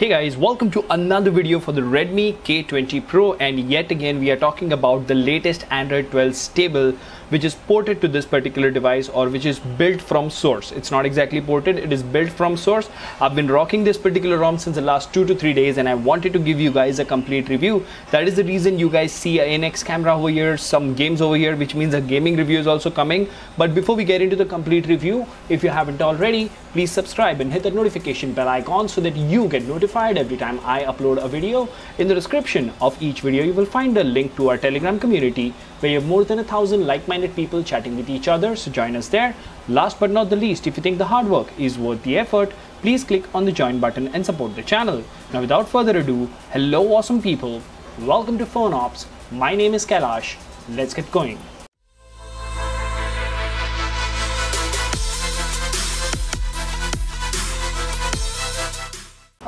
Hey guys, welcome to another video for the Redmi K20 Pro and yet again we are talking about the latest Android 12 stable which is ported to this particular device or which is built from source. It's not exactly ported, it is built from source. I've been rocking this particular ROM since the last two to three days and I wanted to give you guys a complete review. That is the reason you guys see ANX camera over here, some games over here which means a gaming review is also coming. But before we get into the complete review, if you haven't already, please subscribe and hit that notification bell icon so that you get notified every time I upload a video. In the description of each video, you will find a link to our Telegram community where you have more than a thousand like-minded people chatting with each other, so join us there. Last but not the least, if you think the hard work is worth the effort, please click on the join button and support the channel. Now without further ado, hello awesome people, welcome to PhoneOps, my name is Kailash, let's get going.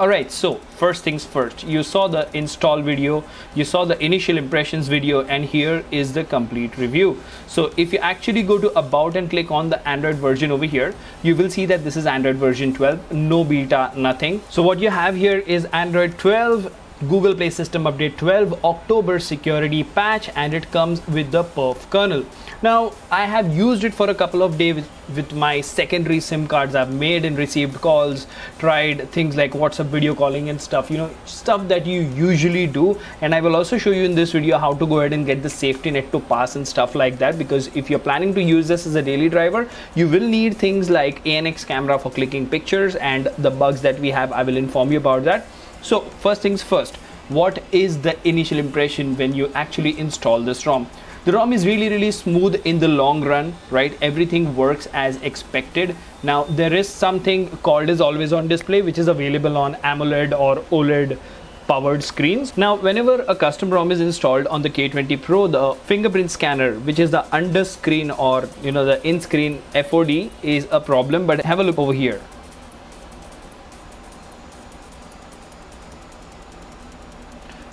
Alright, so first things first, you saw the install video, you saw the initial impressions video and here is the complete review. So if you actually go to about and click on the Android version over here, you will see that this is Android version 12, no beta, nothing. So what you have here is Android 12 Google Play System Update 12 October security patch and it comes with the perf kernel. Now I have used it for a couple of days with my secondary SIM cards. I've made and received calls, tried things like WhatsApp video calling and stuff, you know, stuff that you usually do. And I will also show you in this video how to go ahead and get the safety net to pass and stuff like that. Because if you're planning to use this as a daily driver, you will need things like ANX camera for clicking pictures and the bugs that we have. I will inform you about that. So first things first, what is the initial impression when you actually install this ROM? The ROM is really really smooth in the long run, right? Everything works as expected. Now there is something called as always on display which is available on AMOLED or OLED powered screens. Now, whenever a custom ROM is installed on the K20 Pro, the fingerprint scanner, which is the under screen or you know the in screen FOD is a problem. But have a look over here.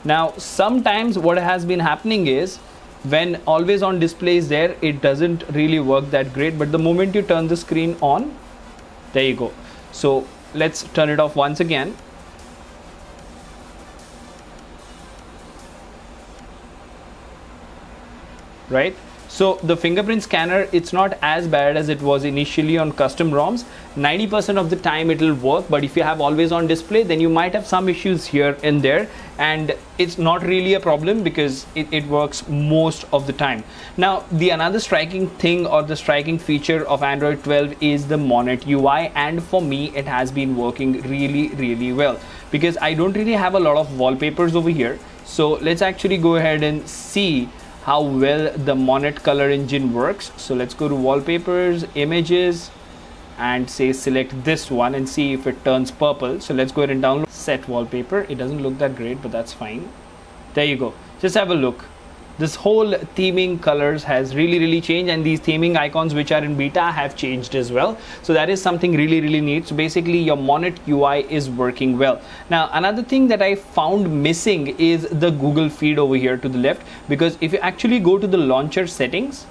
Now, sometimes what has been happening is when always on display is there, it doesn't really work that great. But the moment you turn the screen on, there you go. So let's turn it off once again. Right so the fingerprint scanner, it's not as bad as it was initially on custom ROMs. 90% of the time it will work, but if you have always on display, then you might have some issues here and there. And it's not really a problem because it, it works most of the time. Now, the another striking thing or the striking feature of Android 12 is the Monet UI. And for me, it has been working really, really well because I don't really have a lot of wallpapers over here. So let's actually go ahead and see how well the Monet color engine works. So let's go to wallpapers, images, and say select this one and see if it turns purple. So let's go ahead and download set wallpaper. It doesn't look that great, but that's fine. There you go. Just have a look this whole theming colors has really really changed and these theming icons which are in beta have changed as well. So that is something really really neat. So basically your monet ui is working well. Now another thing that i found missing is the google feed over here to the left because if you actually go to the launcher settings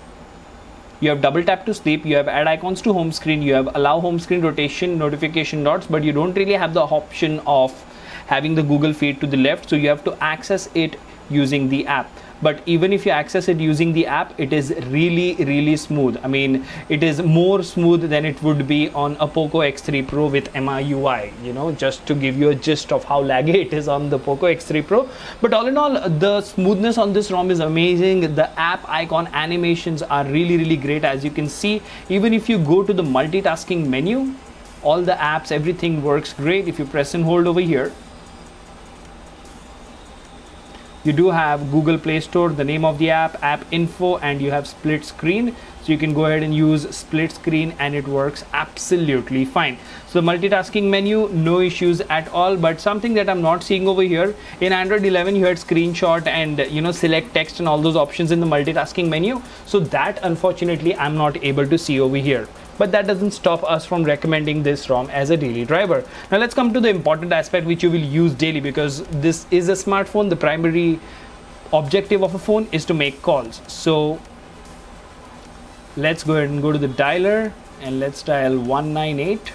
you have double tap to sleep you have add icons to home screen you have allow home screen rotation notification dots but you don't really have the option of having the google feed to the left. So you have to access it using the app but even if you access it using the app it is really really smooth. I mean it is more smooth than it would be on a poco x3 pro with miui you know just to give you a gist of how laggy it is on the poco x3 pro. But all in all the smoothness on this rom is amazing. The app icon animations are really really great as you can see. Even if you go to the multitasking menu all the apps everything works great. If you press and hold over here you do have Google Play Store, the name of the app, app info, and you have split screen. So you can go ahead and use split screen and it works absolutely fine. So multitasking menu, no issues at all. But something that I'm not seeing over here in Android 11, you had screenshot and you know select text and all those options in the multitasking menu. So that unfortunately I'm not able to see over here but that doesn't stop us from recommending this ROM as a daily driver. Now let's come to the important aspect which you will use daily because this is a smartphone. The primary objective of a phone is to make calls. So let's go ahead and go to the dialer and let's dial 198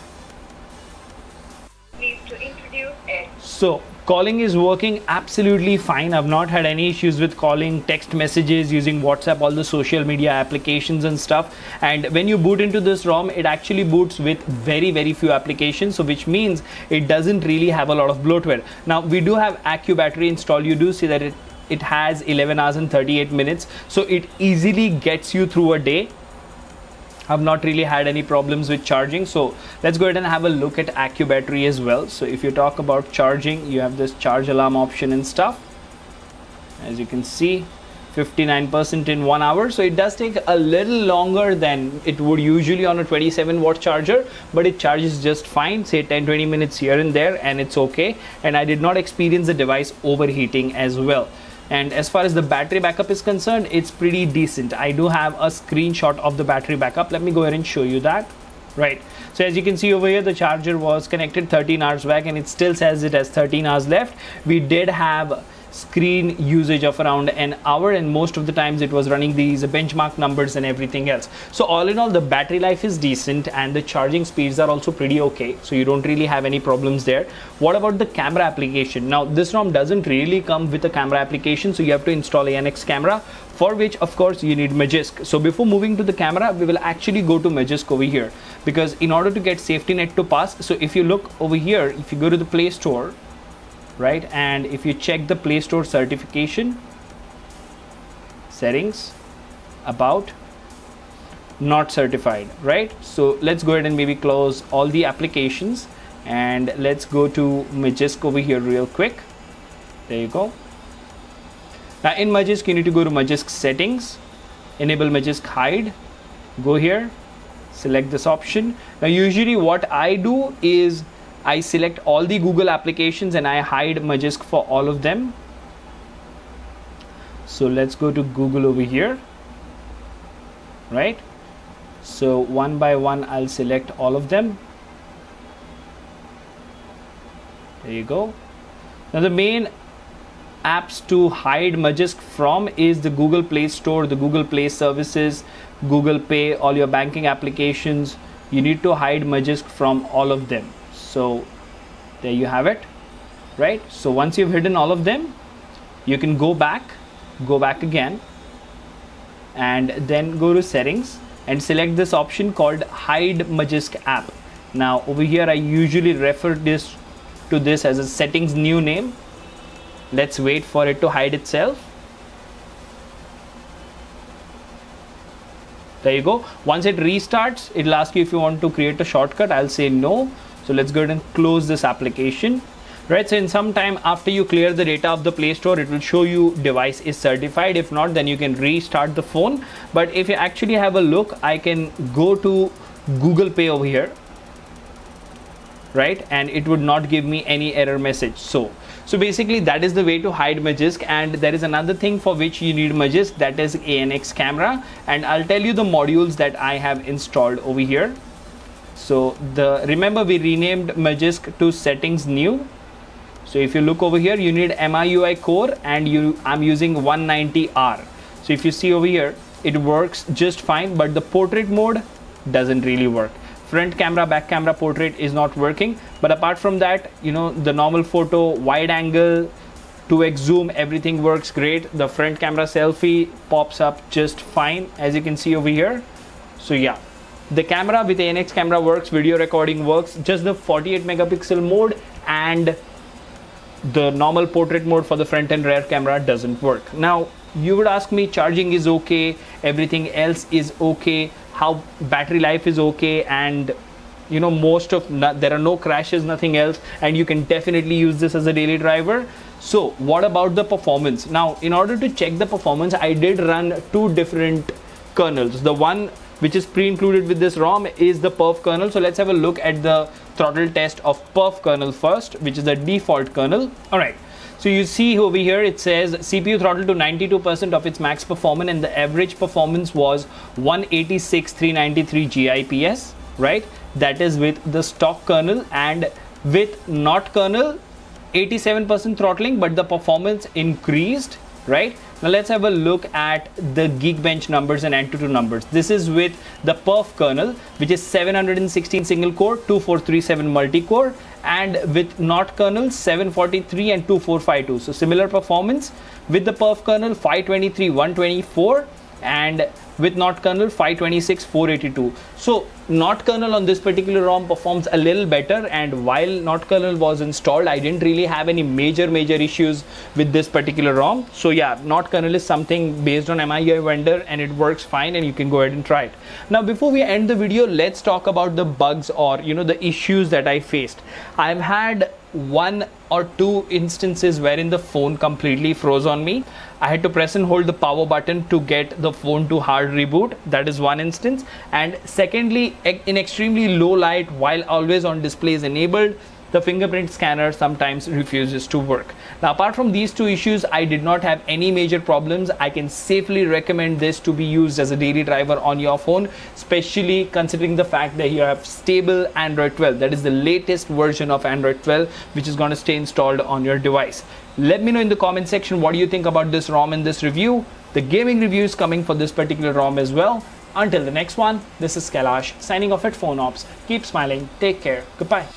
So calling is working absolutely fine. I've not had any issues with calling text messages using whatsapp all the social media applications and stuff. And when you boot into this rom it actually boots with very very few applications so which means it doesn't really have a lot of bloatware. Now we do have accu battery installed. You do see that it it has 11 hours and 38 minutes. So it easily gets you through a day I've not really had any problems with charging. So let's go ahead and have a look at Accu battery as well. So if you talk about charging you have this charge alarm option and stuff. As you can see 59% in one hour. So it does take a little longer than it would usually on a 27 watt charger but it charges just fine say 10 20 minutes here and there and it's okay. And I did not experience the device overheating as well and as far as the battery backup is concerned it's pretty decent. I do have a screenshot of the battery backup. Let me go ahead and show you that. Right. So as you can see over here the charger was connected 13 hours back and it still says it has 13 hours left. We did have screen usage of around an hour and most of the times it was running these benchmark numbers and everything else. So all in all the battery life is decent and the charging speeds are also pretty okay so you don't really have any problems there. What about the camera application? Now this rom doesn't really come with a camera application so you have to install ANX camera for which of course you need Magisk so before moving to the camera we will actually go to Magisk over here because in order to get safety net to pass so if you look over here if you go to the play store right? And if you check the play store certification settings about not certified right? So let's go ahead and maybe close all the applications and let's go to Magisk over here real quick. There you go. Now in Magisk you need to go to Magisk settings enable Magisk hide go here select this option. Now usually what I do is I select all the Google applications and I hide Magisk for all of them. So let's go to Google over here, right? So one by one, I'll select all of them. There you go. Now the main apps to hide Magisk from is the Google Play Store, the Google Play services, Google Pay, all your banking applications. You need to hide Magisk from all of them so there you have it right? So once you've hidden all of them you can go back go back again and then go to settings and select this option called hide Magisk app. Now over here I usually refer this to this as a settings new name. Let's wait for it to hide itself. There you go. Once it restarts it'll ask you if you want to create a shortcut. I'll say no so let's go ahead and close this application. Right so in some time after you clear the data of the play store it will show you device is certified. If not then you can restart the phone. But if you actually have a look i can go to google pay over here. Right and it would not give me any error message. So so basically that is the way to hide Magisk and there is another thing for which you need Magisk that is ANX camera. And I'll tell you the modules that I have installed over here so the remember we renamed Magisk to settings new? So if you look over here you need MIUI core and you I'm using 190R so if you see over here it works just fine but the portrait mode doesn't really work. Front camera back camera portrait is not working. But apart from that you know the normal photo wide angle 2x zoom everything works great. The front camera selfie pops up just fine as you can see over here. So yeah the camera with the ANX camera works, video recording works, just the 48 megapixel mode and the normal portrait mode for the front and rear camera doesn't work. Now, you would ask me charging is okay, everything else is okay, how battery life is okay and you know most of there are no crashes nothing else and you can definitely use this as a daily driver. So what about the performance? Now in order to check the performance i did run two different kernels. The one which is pre-included with this ROM is the perf kernel. So let's have a look at the throttle test of perf kernel first, which is the default kernel. All right. So you see over here it says CPU throttle to 92% of its max performance and the average performance was 186 393 GIPS, right? That is with the stock kernel and with not kernel 87% throttling but the performance increased right? Now let's have a look at the Geekbench numbers and Antutu numbers. This is with the perf kernel, which is 716 single core, 2437 multi-core, and with NOT kernel 743 and 2452 so similar performance. With the perf kernel 523 124 and with NOT kernel 526 482 so NOT kernel on this particular ROM performs a little better and while NOT kernel was installed I didn't really have any major major issues with this particular ROM. So yeah NOT kernel is something based on MIUI vendor and it works fine and you can go ahead and try it. Now before we end the video let's talk about the bugs or you know the issues that I faced. I've had one or two instances wherein the phone completely froze on me. I had to press and hold the power button to get the phone to hard reboot. That is one instance. And secondly, in extremely low light while always on display is enabled, the fingerprint scanner sometimes refuses to work. Now, apart from these two issues, I did not have any major problems. I can safely recommend this to be used as a daily driver on your phone, especially considering the fact that you have stable Android 12. That is the latest version of Android 12, which is going to stay installed on your device. Let me know in the comment section what do you think about this ROM in this review. The gaming review is coming for this particular ROM as well. Until the next one, this is Kailash signing off at PhoneOps. Keep smiling, take care, goodbye.